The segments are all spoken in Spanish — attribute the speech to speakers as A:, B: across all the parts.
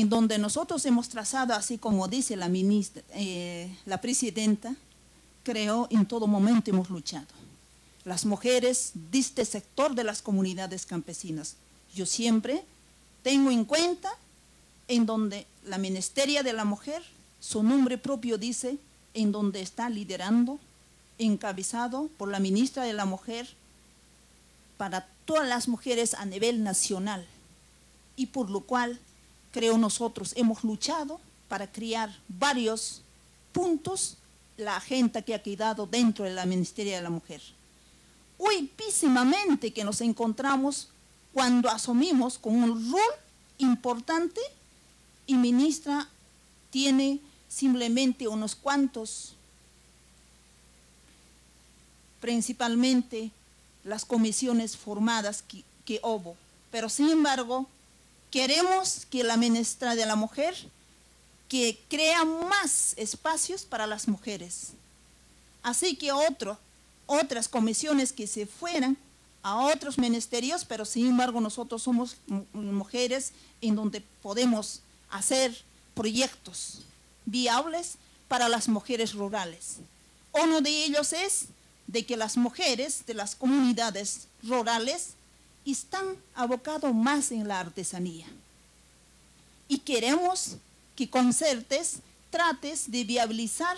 A: en donde nosotros hemos trazado, así como dice la ministra, eh, la presidenta, creo en todo momento hemos luchado. Las mujeres de este sector de las comunidades campesinas. Yo siempre tengo en cuenta en donde la Ministeria de la Mujer, su nombre propio dice, en donde está liderando, encabezado por la ministra de la Mujer, para todas las mujeres a nivel nacional. Y por lo cual, creo nosotros, hemos luchado para crear varios puntos la agenda que ha quedado dentro de la Ministeria de la Mujer. Hoy, písimamente que nos encontramos cuando asumimos con un rol importante y ministra tiene simplemente unos cuantos, principalmente las comisiones formadas que, que hubo. Pero sin embargo, queremos que la ministra de la Mujer que crea más espacios para las mujeres. Así que otras comisiones que se fueran a otros ministerios, pero sin embargo nosotros somos mujeres en donde podemos hacer proyectos viables para las mujeres rurales. Uno de ellos es de que las mujeres de las comunidades rurales están abocados más en la artesanía. Y queremos que concertes trates de viabilizar,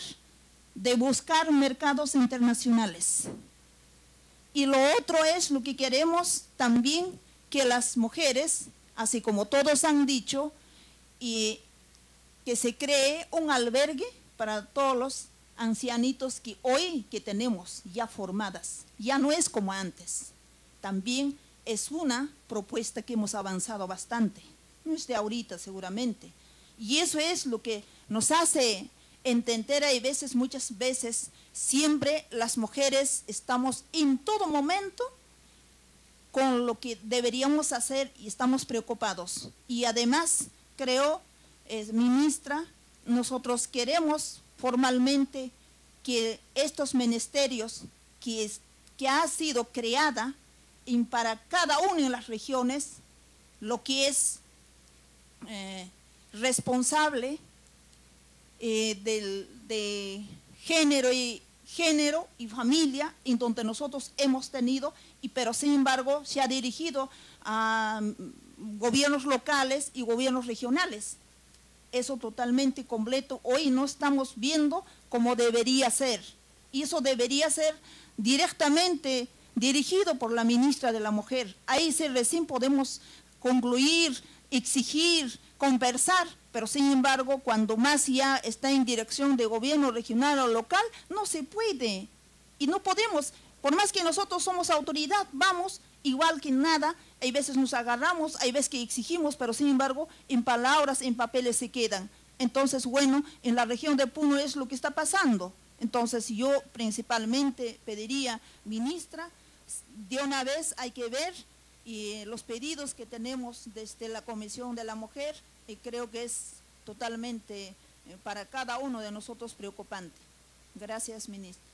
A: de buscar mercados internacionales. Y lo otro es lo que queremos también que las mujeres, así como todos han dicho, y que se cree un albergue para todos los ancianitos que hoy que tenemos ya formadas. Ya no es como antes. También es una propuesta que hemos avanzado bastante. No es de ahorita seguramente. Y eso es lo que nos hace entender y veces, muchas veces, siempre las mujeres estamos en todo momento con lo que deberíamos hacer y estamos preocupados. Y además, creo, ministra, nosotros queremos formalmente que estos ministerios que, que ha sido creada para cada una de las regiones, lo que es eh, responsable eh, de género y, género y familia, en donde nosotros hemos tenido, y, pero sin embargo se ha dirigido a mm, gobiernos locales y gobiernos regionales. Eso totalmente completo. Hoy no estamos viendo como debería ser. Y eso debería ser directamente dirigido por la ministra de la Mujer. Ahí sí recién podemos concluir, exigir, conversar, pero sin embargo, cuando más ya está en dirección de gobierno regional o local, no se puede. Y no podemos, por más que nosotros somos autoridad, vamos igual que nada, hay veces nos agarramos, hay veces que exigimos, pero sin embargo, en palabras, en papeles se quedan. Entonces, bueno, en la región de Puno es lo que está pasando. Entonces, yo principalmente pediría, ministra, de una vez hay que ver y los pedidos que tenemos desde la Comisión de la Mujer y creo que es totalmente eh, para cada uno de nosotros preocupante. Gracias, ministro.